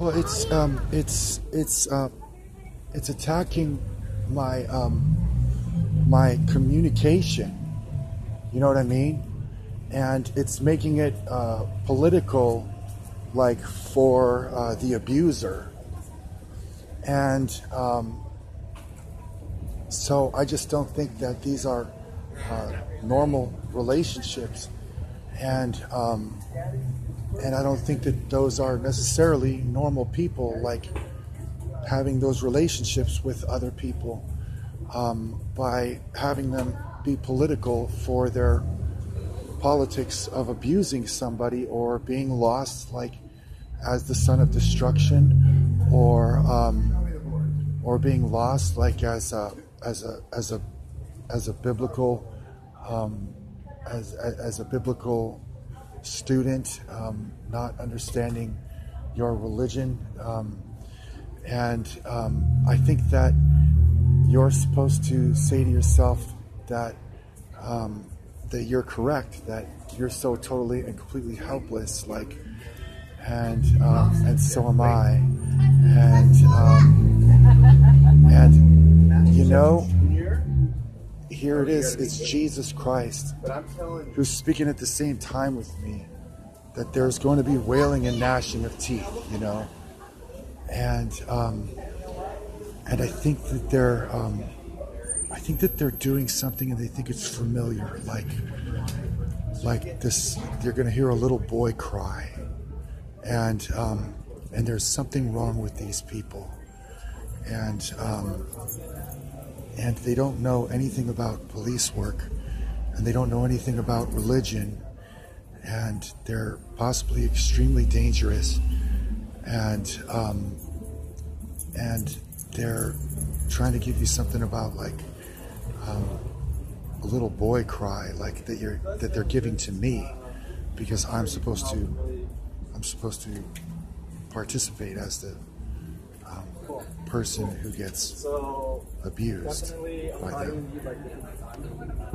Well, it's um, it's it's uh, it's attacking my um, my communication. You know what I mean? And it's making it uh, political, like for uh, the abuser. And um, so I just don't think that these are uh, normal relationships, and um, and I don't think that those are necessarily normal people, like having those relationships with other people um, by having them be political for their politics of abusing somebody or being lost, like as the son of destruction, or um, or being lost, like as a as a as a as a biblical um, as as a biblical student, um, not understanding your religion, um, and um, I think that you're supposed to say to yourself that um, that you're correct, that you're so totally and completely helpless, like, and um, and so am I, and and you know, here it is. It's Jesus Christ who's speaking at the same time with me. That there's going to be wailing and gnashing of teeth, you know, and um, and I think that they're um, I think that they're doing something and they think it's familiar, like like this. They're going to hear a little boy cry, and um, and there's something wrong with these people, and um, and they don't know anything about police work, and they don't know anything about religion, and they're possibly extremely dangerous, and um, and they're trying to give you something about like um, a little boy cry, like that you're that they're giving to me because I'm supposed to I'm supposed to participate as the um, person who gets abused by them.